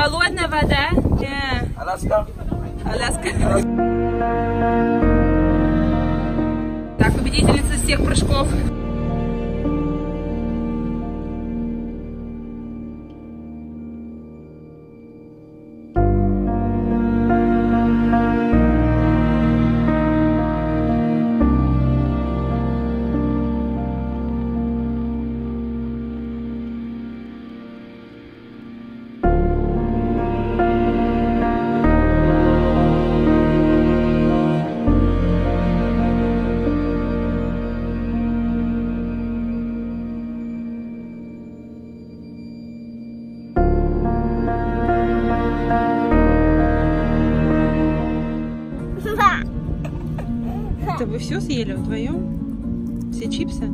Холодная вода. Аляска. Аляска. Так, победительница всех прыжков. Вы все съели вдвоем? Все чипсы?